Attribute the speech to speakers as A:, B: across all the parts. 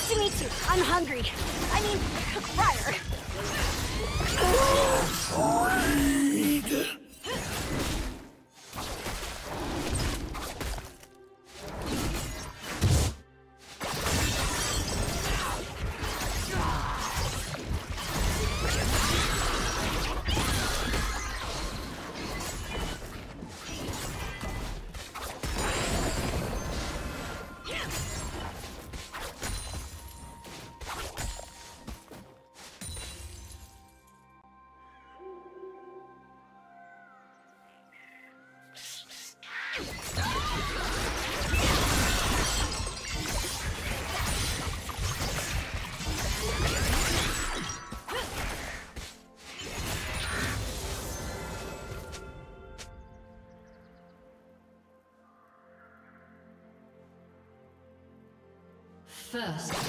A: Nice to meet you. I'm hungry. I mean, Briar.
B: First.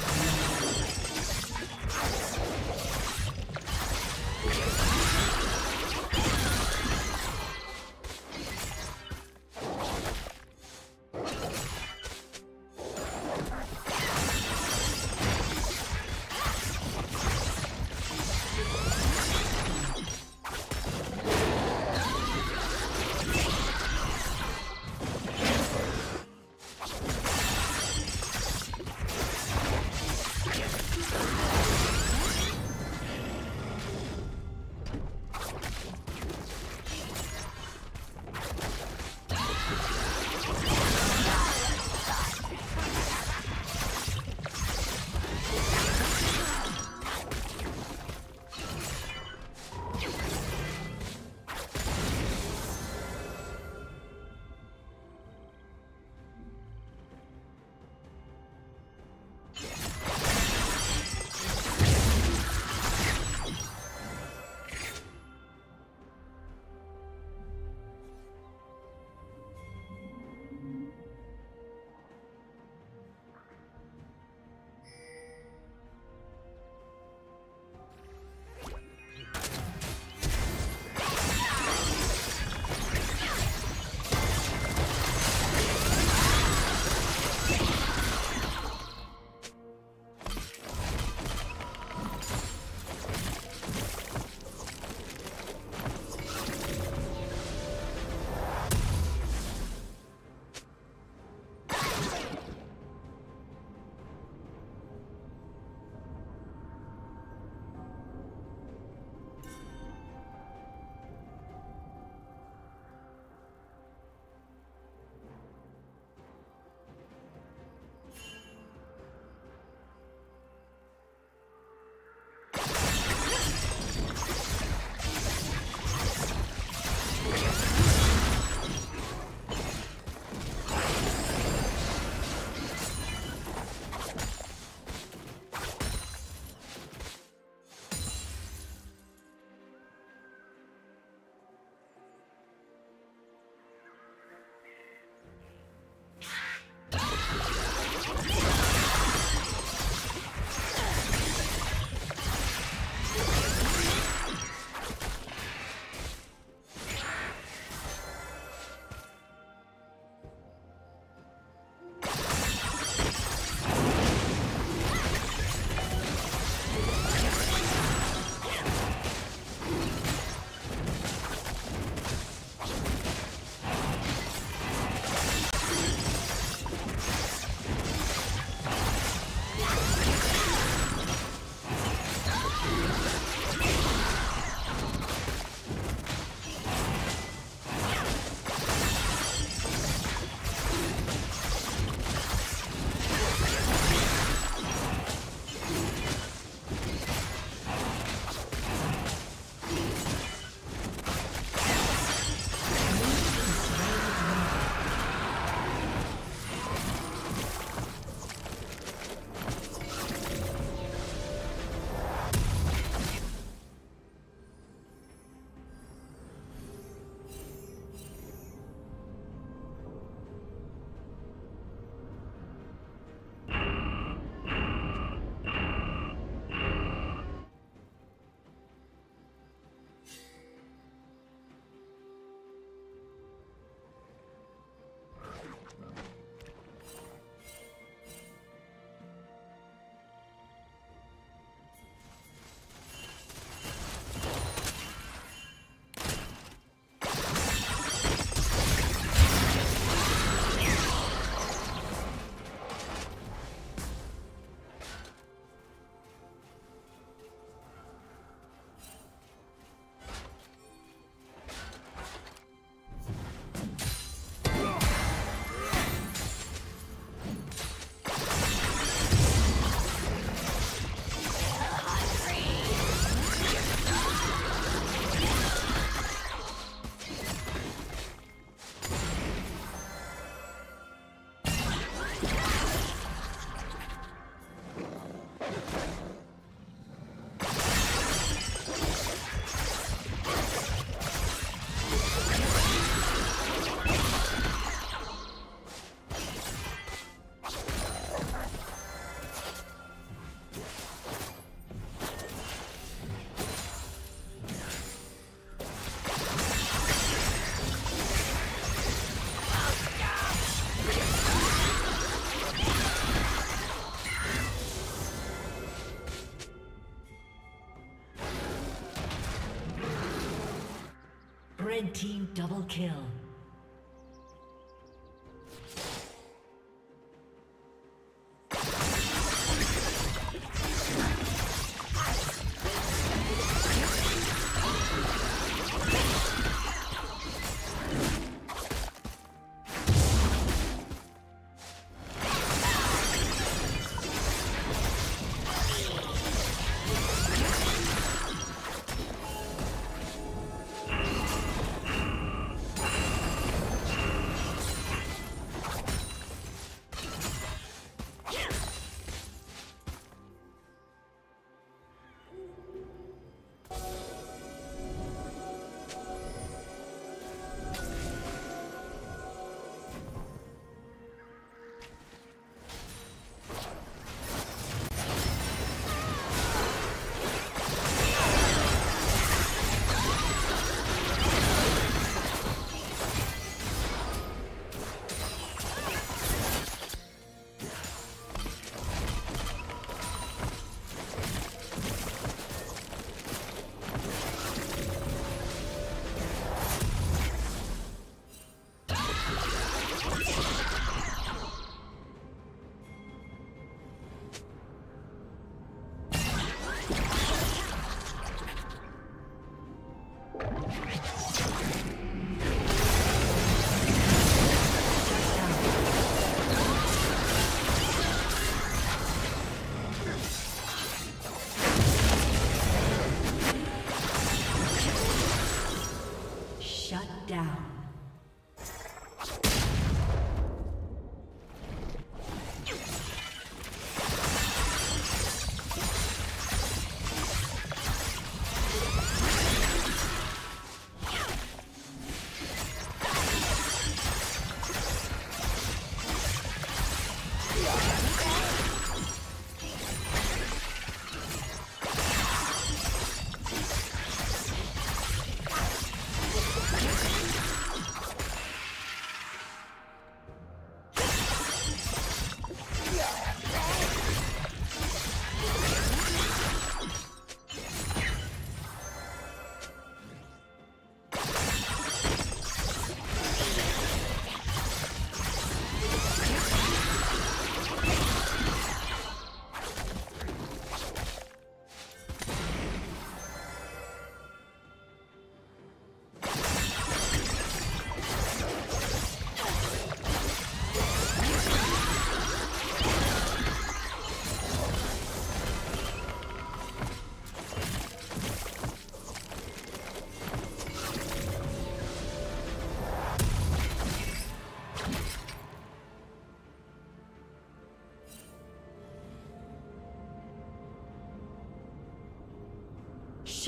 B: Double kill.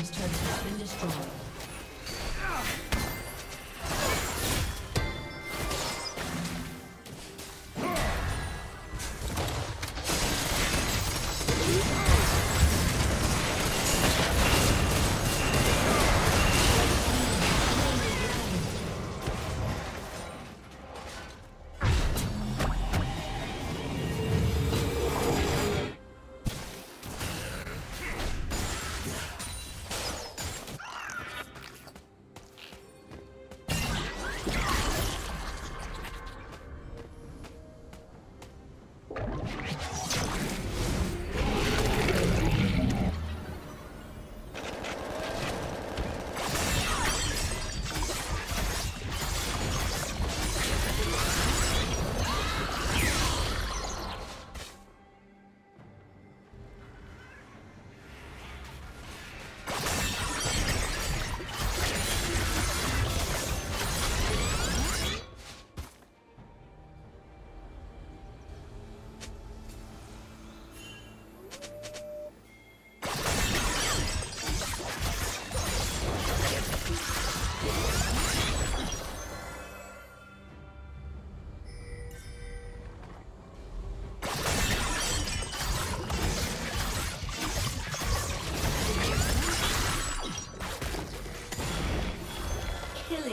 B: Team's turret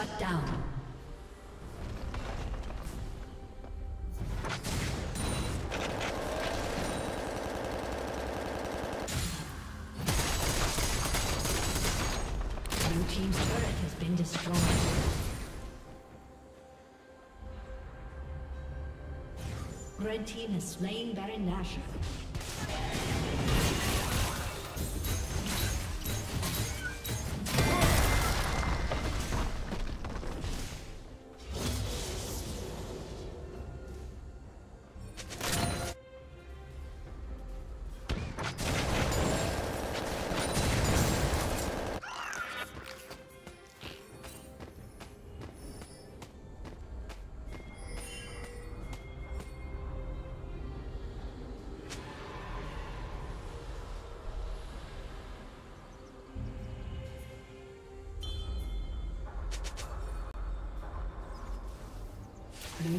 B: Shut down. Blue Team's turret has been destroyed. Red Team has slain Baron Nashor.